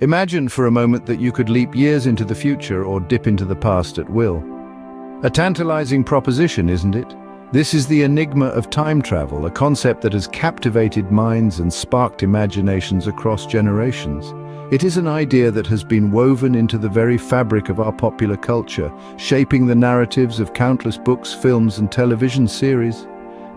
Imagine for a moment that you could leap years into the future or dip into the past at will. A tantalizing proposition, isn't it? This is the enigma of time travel, a concept that has captivated minds and sparked imaginations across generations. It is an idea that has been woven into the very fabric of our popular culture, shaping the narratives of countless books, films and television series.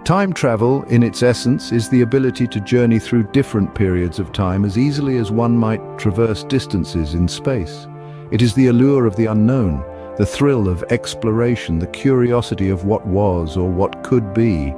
Time travel, in its essence, is the ability to journey through different periods of time as easily as one might traverse distances in space. It is the allure of the unknown, the thrill of exploration, the curiosity of what was or what could be.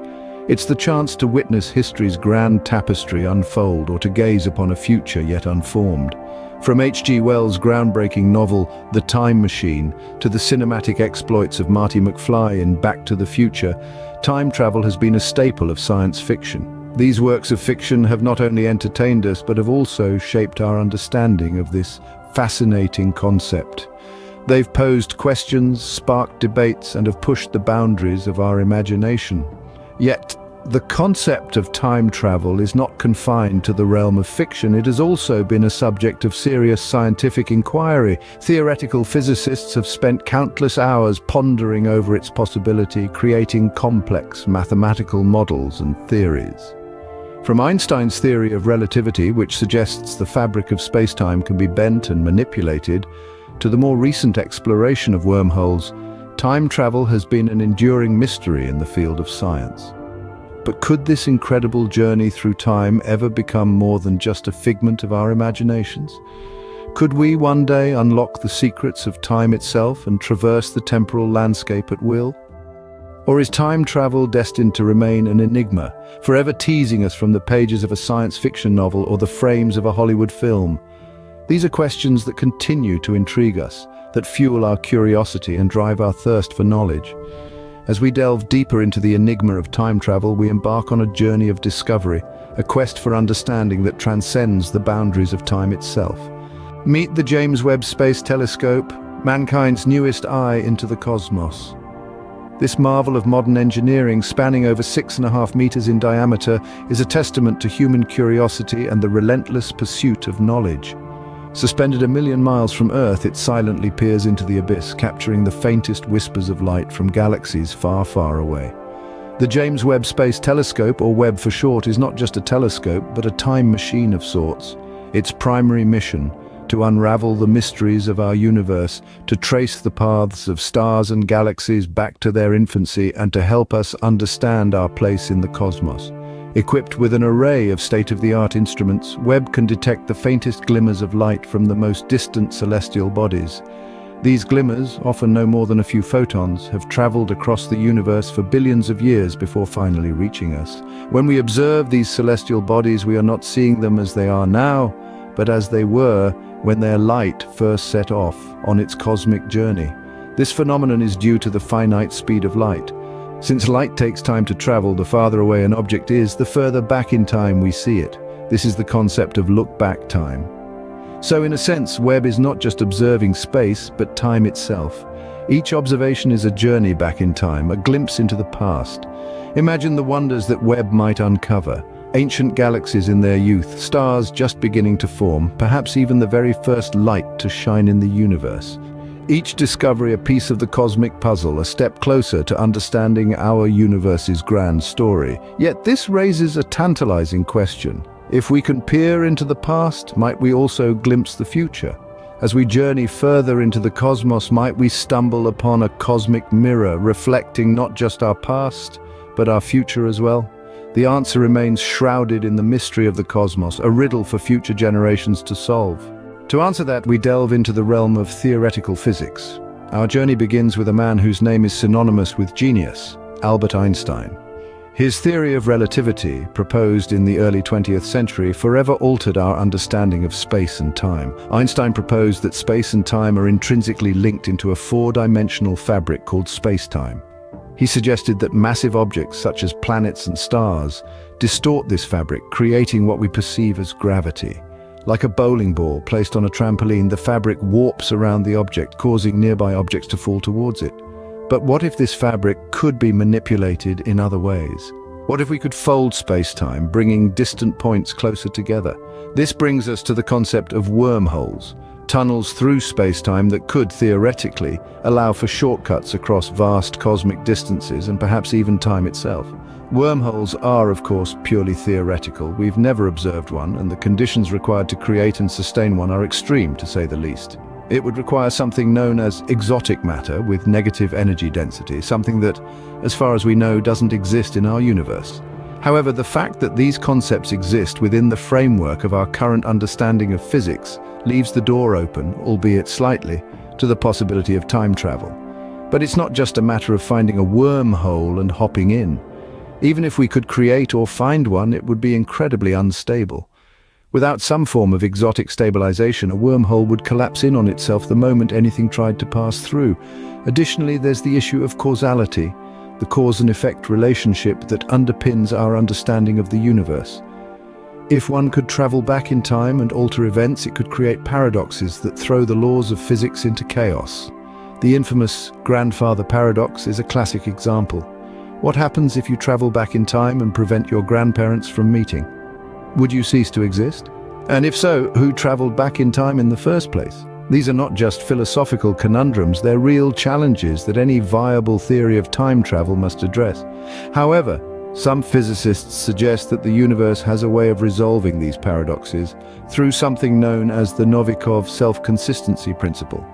It's the chance to witness history's grand tapestry unfold or to gaze upon a future yet unformed. From H.G. Wells' groundbreaking novel The Time Machine to the cinematic exploits of Marty McFly in Back to the Future, time travel has been a staple of science fiction. These works of fiction have not only entertained us but have also shaped our understanding of this fascinating concept. They've posed questions, sparked debates and have pushed the boundaries of our imagination. Yet, the concept of time travel is not confined to the realm of fiction, it has also been a subject of serious scientific inquiry. Theoretical physicists have spent countless hours pondering over its possibility, creating complex mathematical models and theories. From Einstein's theory of relativity, which suggests the fabric of spacetime can be bent and manipulated, to the more recent exploration of wormholes, time travel has been an enduring mystery in the field of science. But could this incredible journey through time ever become more than just a figment of our imaginations? Could we one day unlock the secrets of time itself and traverse the temporal landscape at will? Or is time travel destined to remain an enigma, forever teasing us from the pages of a science fiction novel or the frames of a Hollywood film? These are questions that continue to intrigue us, that fuel our curiosity and drive our thirst for knowledge. As we delve deeper into the enigma of time travel, we embark on a journey of discovery, a quest for understanding that transcends the boundaries of time itself. Meet the James Webb Space Telescope, mankind's newest eye into the cosmos. This marvel of modern engineering, spanning over six and a half meters in diameter, is a testament to human curiosity and the relentless pursuit of knowledge. Suspended a million miles from Earth, it silently peers into the abyss, capturing the faintest whispers of light from galaxies far, far away. The James Webb Space Telescope, or Webb for short, is not just a telescope, but a time machine of sorts. Its primary mission, to unravel the mysteries of our universe, to trace the paths of stars and galaxies back to their infancy, and to help us understand our place in the cosmos. Equipped with an array of state-of-the-art instruments, Webb can detect the faintest glimmers of light from the most distant celestial bodies. These glimmers, often no more than a few photons, have traveled across the universe for billions of years before finally reaching us. When we observe these celestial bodies, we are not seeing them as they are now, but as they were when their light first set off on its cosmic journey. This phenomenon is due to the finite speed of light. Since light takes time to travel, the farther away an object is, the further back in time we see it. This is the concept of look-back time. So in a sense, Webb is not just observing space, but time itself. Each observation is a journey back in time, a glimpse into the past. Imagine the wonders that Webb might uncover. Ancient galaxies in their youth, stars just beginning to form, perhaps even the very first light to shine in the universe. Each discovery a piece of the cosmic puzzle, a step closer to understanding our universe's grand story. Yet this raises a tantalizing question. If we can peer into the past, might we also glimpse the future? As we journey further into the cosmos, might we stumble upon a cosmic mirror reflecting not just our past, but our future as well? The answer remains shrouded in the mystery of the cosmos, a riddle for future generations to solve. To answer that, we delve into the realm of theoretical physics. Our journey begins with a man whose name is synonymous with genius, Albert Einstein. His theory of relativity, proposed in the early 20th century, forever altered our understanding of space and time. Einstein proposed that space and time are intrinsically linked into a four-dimensional fabric called spacetime. He suggested that massive objects such as planets and stars distort this fabric, creating what we perceive as gravity. Like a bowling ball placed on a trampoline, the fabric warps around the object, causing nearby objects to fall towards it. But what if this fabric could be manipulated in other ways? What if we could fold space-time, bringing distant points closer together? This brings us to the concept of wormholes, tunnels through space-time that could, theoretically, allow for shortcuts across vast cosmic distances and perhaps even time itself. Wormholes are, of course, purely theoretical. We've never observed one, and the conditions required to create and sustain one are extreme, to say the least. It would require something known as exotic matter with negative energy density, something that, as far as we know, doesn't exist in our universe. However, the fact that these concepts exist within the framework of our current understanding of physics leaves the door open, albeit slightly, to the possibility of time travel. But it's not just a matter of finding a wormhole and hopping in. Even if we could create or find one, it would be incredibly unstable. Without some form of exotic stabilization, a wormhole would collapse in on itself the moment anything tried to pass through. Additionally, there's the issue of causality, the cause and effect relationship that underpins our understanding of the universe. If one could travel back in time and alter events, it could create paradoxes that throw the laws of physics into chaos. The infamous grandfather paradox is a classic example. What happens if you travel back in time and prevent your grandparents from meeting? Would you cease to exist? And if so, who traveled back in time in the first place? These are not just philosophical conundrums, they're real challenges that any viable theory of time travel must address. However, some physicists suggest that the universe has a way of resolving these paradoxes through something known as the Novikov self-consistency principle.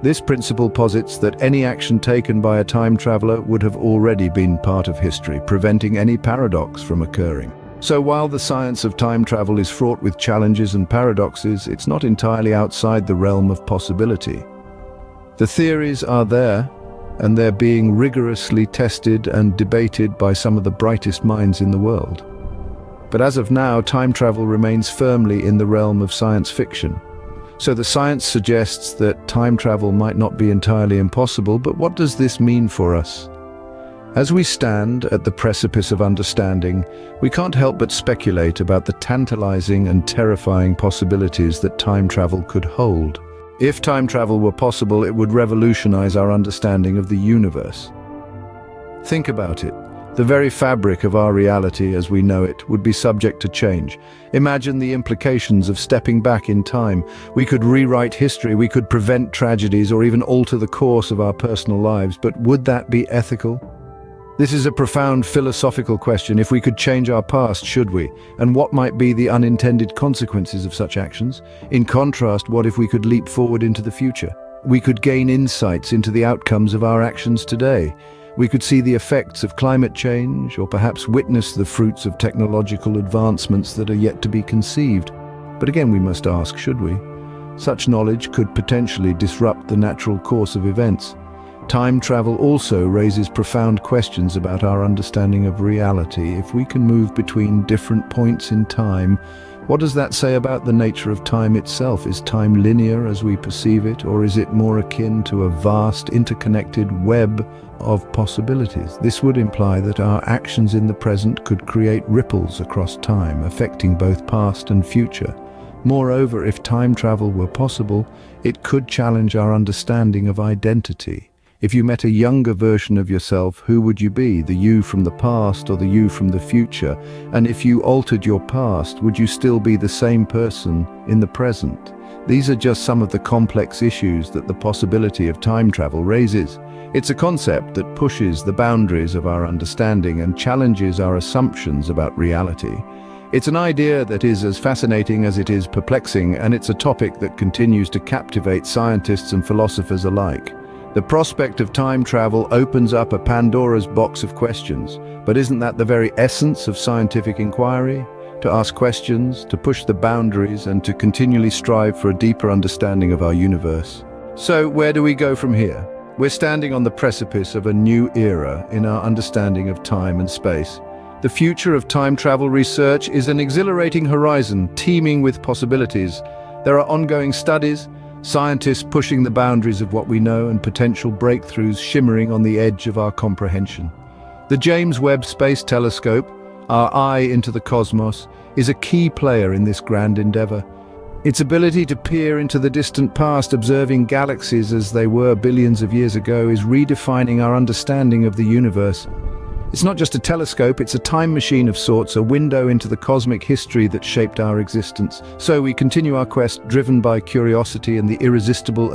This principle posits that any action taken by a time traveler would have already been part of history, preventing any paradox from occurring. So while the science of time travel is fraught with challenges and paradoxes, it's not entirely outside the realm of possibility. The theories are there, and they're being rigorously tested and debated by some of the brightest minds in the world. But as of now, time travel remains firmly in the realm of science fiction. So the science suggests that time travel might not be entirely impossible, but what does this mean for us? As we stand at the precipice of understanding, we can't help but speculate about the tantalizing and terrifying possibilities that time travel could hold. If time travel were possible, it would revolutionize our understanding of the universe. Think about it. The very fabric of our reality as we know it would be subject to change. Imagine the implications of stepping back in time. We could rewrite history, we could prevent tragedies or even alter the course of our personal lives, but would that be ethical? This is a profound philosophical question. If we could change our past, should we? And what might be the unintended consequences of such actions? In contrast, what if we could leap forward into the future? We could gain insights into the outcomes of our actions today. We could see the effects of climate change, or perhaps witness the fruits of technological advancements that are yet to be conceived. But again, we must ask, should we? Such knowledge could potentially disrupt the natural course of events. Time travel also raises profound questions about our understanding of reality. If we can move between different points in time, what does that say about the nature of time itself? Is time linear as we perceive it, or is it more akin to a vast interconnected web of possibilities? This would imply that our actions in the present could create ripples across time, affecting both past and future. Moreover, if time travel were possible, it could challenge our understanding of identity. If you met a younger version of yourself, who would you be? The you from the past or the you from the future? And if you altered your past, would you still be the same person in the present? These are just some of the complex issues that the possibility of time travel raises. It's a concept that pushes the boundaries of our understanding and challenges our assumptions about reality. It's an idea that is as fascinating as it is perplexing, and it's a topic that continues to captivate scientists and philosophers alike. The prospect of time travel opens up a Pandora's box of questions, but isn't that the very essence of scientific inquiry? To ask questions, to push the boundaries, and to continually strive for a deeper understanding of our universe. So where do we go from here? We're standing on the precipice of a new era in our understanding of time and space. The future of time travel research is an exhilarating horizon teeming with possibilities. There are ongoing studies, Scientists pushing the boundaries of what we know and potential breakthroughs shimmering on the edge of our comprehension. The James Webb Space Telescope, our eye into the cosmos, is a key player in this grand endeavor. Its ability to peer into the distant past, observing galaxies as they were billions of years ago, is redefining our understanding of the universe. It's not just a telescope, it's a time machine of sorts, a window into the cosmic history that shaped our existence. So we continue our quest, driven by curiosity and the irresistible